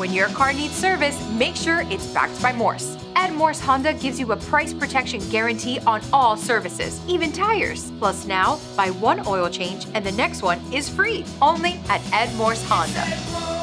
When your car needs service, make sure it's backed by Morse. Ed Morse Honda gives you a price protection guarantee on all services, even tires. Plus now, buy one oil change and the next one is free, only at Ed Morse Honda.